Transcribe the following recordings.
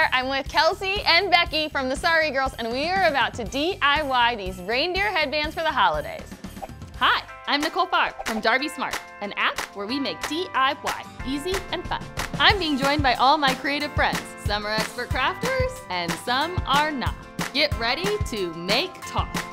there, I'm with Kelsey and Becky from the Sorry Girls, and we are about to DIY these reindeer headbands for the holidays. Hi, I'm Nicole Farb from Darby Smart, an app where we make DIY easy and fun. I'm being joined by all my creative friends. Some are expert crafters, and some are not. Get ready to make talk.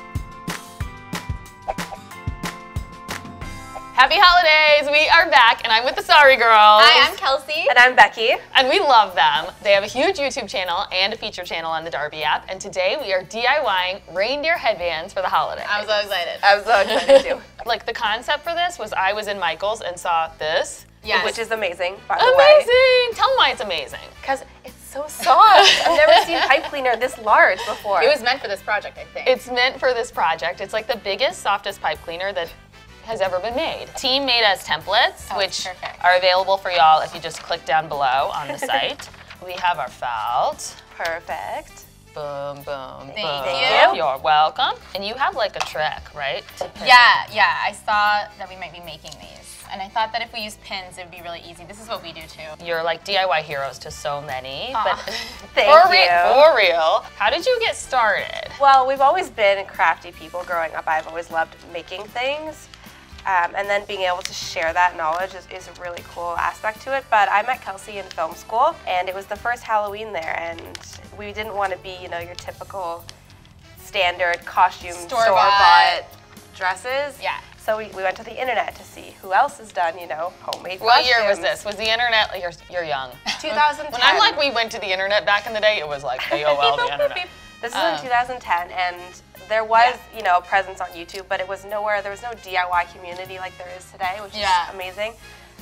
Happy holidays! We are back, and I'm with the Sorry Girls. Hi, I'm Kelsey. And I'm Becky. And we love them. They have a huge YouTube channel and a feature channel on the Darby app. And today we are DIYing reindeer headbands for the holidays. I'm so excited. I'm so excited too. Like the concept for this was I was in Michael's and saw this. Yes. Which is amazing, by the way. Amazing! Tell them why it's amazing. Because it's so soft. I've never seen pipe cleaner this large before. It was meant for this project, I think. It's meant for this project. It's like the biggest, softest pipe cleaner that has ever been made. Team made us templates, Oh, which perfect. are available for y'all if you just click down below on the site. we have our felt. perfect. Boom, boom, Thank boom. you. You're welcome. And you have like a trick, right? yeah, yeah. I saw that we might be making these. And I thought that if we use pins, it would be really easy. This is what we do too. You're like DIY heroes to so many. Aw. But Thank for, you. Re- for real, how did you get started? Well, we've always been crafty people growing up. I've always loved making things. Um, and then being able to share that knowledge is, is a really cool aspect to it. But I met Kelsey in film school, and it was the first Halloween there, and we didn't want to be, you know, your typical standard costume Store-bought. store-bought dresses. Yeah. So we, we went to the internet to see who else has done, you know, homemade What year was this? Was the internet? You're, you're young. 2010. When I'm like, we went to the internet back in the day, it was like AOL, the internet. This is Uh. in 2010, and there was, Yeah. you know, a presence on YouTube, but it was nowhere. There was no DIY community like there is today, which Yeah. is amazing.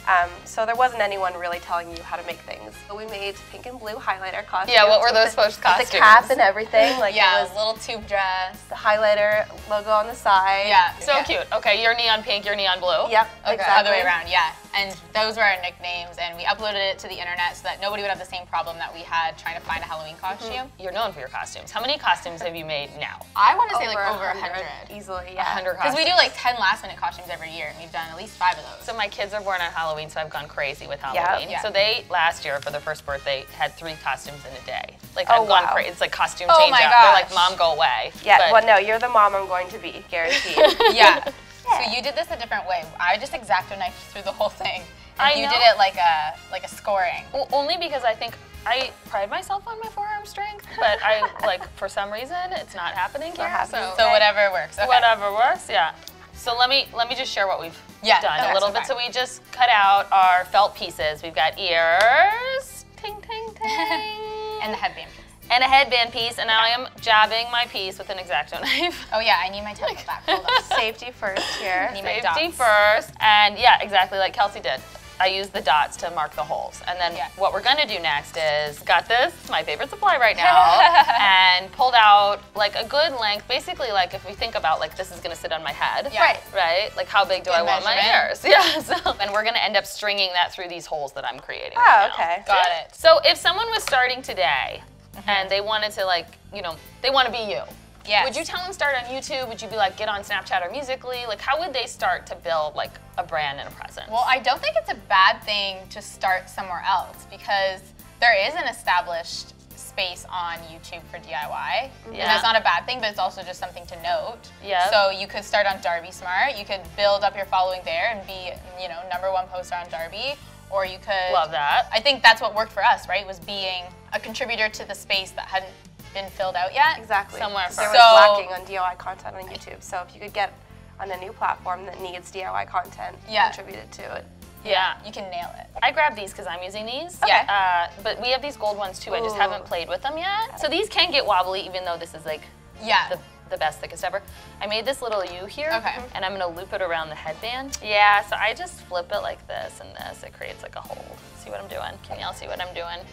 Um, so there wasn't anyone really telling you how to make things. So we made pink and blue highlighter costumes. Yeah, what were those the, first with The cap and everything. Like yeah, it was little tube dress. the highlighter logo on the side. Yeah. So yeah. cute. Okay, you're neon pink, you're neon blue. Yep. Okay, exactly. other way around, yeah. And those were our nicknames, and we uploaded it to the internet so that nobody would have the same problem that we had trying to find a Halloween mm-hmm. costume. You're known for your costumes. How many costumes have you made now? I want to say like over a 100 100. Easily, yeah. 100 Because we do like 10 last minute costumes every year, and we've done at least five of those. So my kids are born on Halloween, so I've gone crazy with Halloween. Yeah. So they last year for their first birthday had three costumes in a day. Like Oh, I've gone wow. crazy. It's like costume Oh change my out. They're like, mom, go away. Yeah, But- well, no, you're the mom I'm going to be, guaranteed. yeah. So you did this a different way. I just exacto knifed through the whole thing. And I you know. did it like a like a scoring. Well, only because I think I pride myself on my forearm strength, but I like for some reason it's not happening here. happening. So, So whatever works. Okay. whatever works, yeah. So let me let me just share what we've Yeah, done okay, a little so bit. So we just cut out our felt pieces. We've got ears, ting ting ting, And the headband. And a headband piece. And now I am jabbing my piece with an exacto knife. Oh yeah, I need my template back. Hold on. Safety first here. Need my Safety dots. first, and yeah, exactly like Kelsey did. I use the dots to mark the holes. And then Yeah. what we're gonna do next is, got this, my favorite supply right now, and pulled out like a good length, basically like if we think about like this is gonna sit on my head. Yeah. Right. Right? Like how big do Good I want my ears? measurement. Yeah, so, and we're gonna end up stringing that through these holes that I'm creating Oh, right okay. Got it. So if someone was starting today Mm-hmm. and they wanted to like, you know, they wanna be you. Yes. Would you tell them start on YouTube? Would you be like get on Snapchat or Musically? Like how would they start to build like a brand and a presence? Well, I don't think it's a bad thing to start somewhere else because there is an established space on YouTube for DIY. And Yeah. that's not a bad thing, but it's also just something to note. Yeah. So you could start on Darby Smart. You could build up your following there and be, you know, number one poster on Darby. Or you could Love that. I think that's what worked for us, right? Was being a contributor to the space that hadn't been filled out yet. Exactly. Somewhere there first. was So- lacking on DIY content on YouTube. So if you could get on a new platform that needs DIY content, Yeah. contributed to it. Yeah. You can nail it. I grabbed these because I'm using these. Okay. Uh, but we have these gold ones too. I just haven't played with them yet. So these can get wobbly even though this is like Yeah. the, the best, thickest ever. I made this little U here. Okay. And I'm gonna loop it around the headband. Yeah, so I just flip it like this and this. It creates like a hole. See what I'm doing? Can y'all see what I'm doing?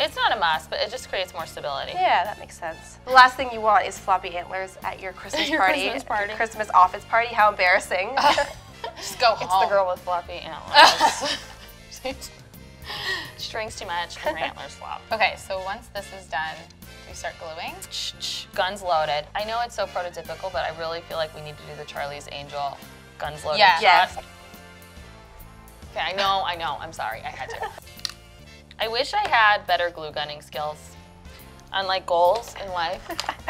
It's not a must, but it just creates more stability. Yeah, that makes sense. The last thing you want is floppy antlers at your Christmas Your party, Christmas at your. Christmas office party. How embarrassing. Just go It's home. It's the girl with floppy antlers. Strings too much and her antlers flop. Okay, so once this is done, do we start gluing? Shh, shh, Guns loaded. I know it's so prototypical, but I really feel like we need to do the Charlie's Angel guns loaded Yeah. shot. Yes. Okay, I know, I know. I'm sorry. I had to. I wish I had better glue gunning skills. Unlike goals in life,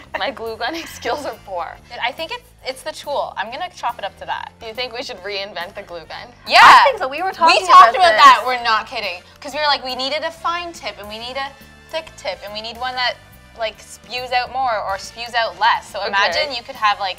my glue gunning skills are poor. I think it's it's the tool. I'm gonna chop it up to that. Do you think we should reinvent the glue gun? Yeah. I think so. We were talking We talked about about, that. We're not kidding. Because we were like, we needed a fine tip and we need a thick tip and we need one that like spews out more or spews out less. So imagine you could have like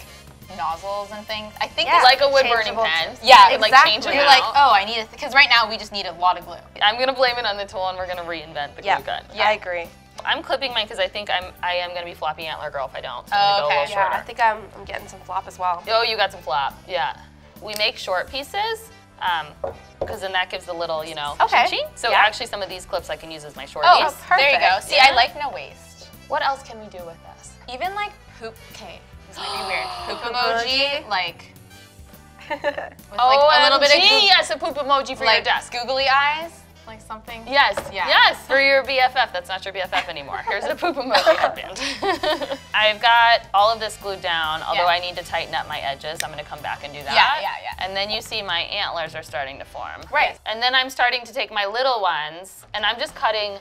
nozzles and things. I think Yeah. Like a wood burning pen. tips. Yeah, You could, like exactly. change it you're out. like, oh, I need a because right now we just need a lot of glue. I'm gonna blame it on the tool, and we're gonna reinvent the glue gun. Yeah, gun. I agree. I'm clipping mine because I think I'm I am gonna be floppy antler girl if I don't. So Oh, I'm go okay. a little Yeah, shorter. I think I'm, I'm getting some flop as well. Oh, you got some flop. Yeah. We make short pieces Um, because then that gives the little, you know, Okay. ching-ching. So Yeah. actually, some of these clips I can use as my shorties. Oh, perfect. there you go. See, Yeah. I like no waste. What else can we do with this? Even like poop. Okay, this might be weird. Poop emoji, like with oh, like a little bit of yes, a poop emoji for like your desk. googly eyes, like something. Yes, Yeah. yes, for your BFF. That's not your BFF anymore. Here's a poop emoji headband. I've got all of this glued down, although Yeah. I need to tighten up my edges. I'm gonna come back and do that. Yeah, yeah, yeah. And then you see my antlers are starting to form. Right. And then I'm starting to take my little ones, and I'm just cutting.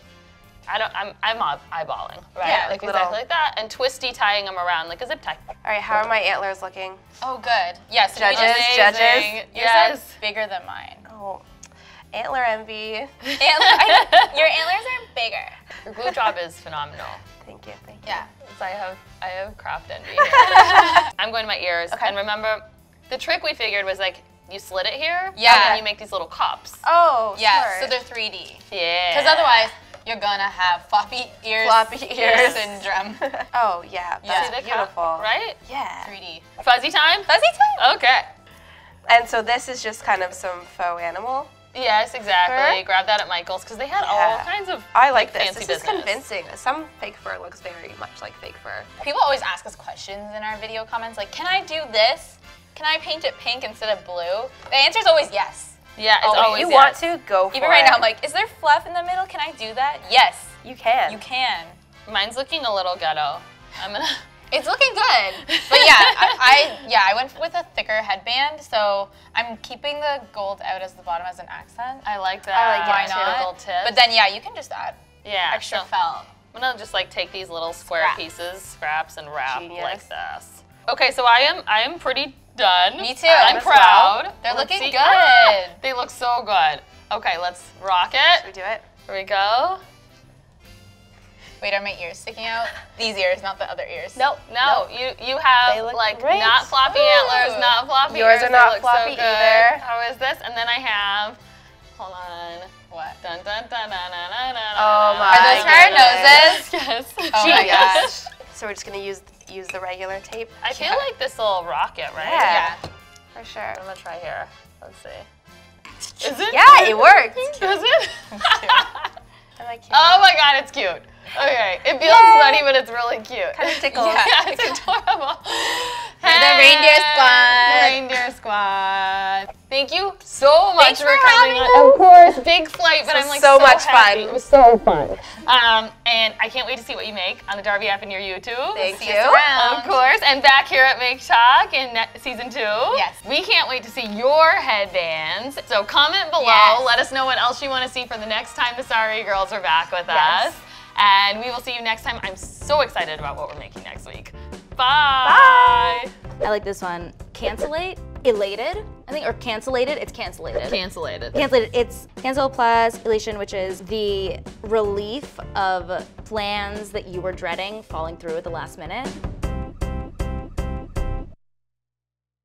I don't. I'm. I'm eyeballing. Right. Yeah, like like exactly little- like that, and twisty tying them around like a zip tie. All right, how are my antlers looking? Oh, good. Yes. Judges, just- judges. Yours Yes. are bigger than mine. Oh, antler envy. Antler, I, your antlers are bigger. Your glue job is phenomenal. Thank you, thank you. Yeah. So I have I have craft envy. I'm going to my ears. Okay. And remember, the trick we figured was like you slit it here. Yeah. And then you make these little cups. Oh, Yeah. smart. So they're 3D. Yeah. Because otherwise, you're gonna have floppy ears. Floppy ears. syndrome. oh, yeah, Yeah. that's See the cup, beautiful. right? Yeah. 3D. Fuzzy time? Fuzzy time. Okay. And so this is just kind of some faux animal. Yes, exactly. Fur? Grab that at Michael's because they had all kinds of I like this. fancy this is business. convincing. Some fake fur looks very much like fake fur. People always ask us questions in our video comments like, can I do this? Can I paint it pink instead of blue? The answer is always yes. Yeah, it's Oh, always you yes. want to go for Even right it. now, I'm like, is there fluff in the middle? Can I do that? Yes, you can. you can. Mine's looking a little ghetto. I'm gonna. It's looking good. But yeah, I, I yeah I went with a thicker headband, so I'm keeping the gold out as the bottom as an accent. I like that. I like Why not? Little tips. But then yeah, you can just add yeah, extra so felt. I'm gonna just like take these little square Scrap. pieces, scraps, and wrap Genius. like this. Okay, so I am I am pretty done. Me too. I'm as proud. well. They're Let's looking see- good. Ah, they look so good. Okay, let's rock Should we it. do it? Here we go. Wait, are my ears sticking out? These ears, not the other ears. Nope. No, you you have like great. not floppy Ooh. antlers, not floppy Yours ears. are not floppy so either. How is this? And then I have, hold on. What? Dun, dun, dun, dun, dun, dun, dun, Oh dun. my Are those her goodness. noses? Yes. Oh my gosh. So we're just gonna use use the regular tape. I feel Yeah. like this will rock it, right? Yeah. Yeah. For sure. I'm gonna try here. Let's see. Is it? Yeah, it worked. Does it? I like it. oh my god, it's cute. Okay, it feels Yay. funny, but it's really cute. Kind of tickles. Yeah, it's adorable. the reindeer squad. The reindeer squad. Thank you so much Thanks for coming. having on. Of course, big flight, but This I'm like so so, much happy. fun. It was so fun. Um, and I can't wait to see what you make on the Darby app and your YouTube. Thank See you. around. Of course, and back here at Make Talk in season two. Yes. We can't wait to see your headbands. So comment below. Yes. Let us know what else you want to see for the next time the Sorry Girls are back with Yes. us. And we will see you next time. I'm so excited about what we're making next week. Bye. Bye. I like this one. Cancellate, elated, I think, or cancellated. It's cancellated. Cancellated. Cancellated. It's cancel plus elation, which is the relief of plans that you were dreading falling through at the last minute.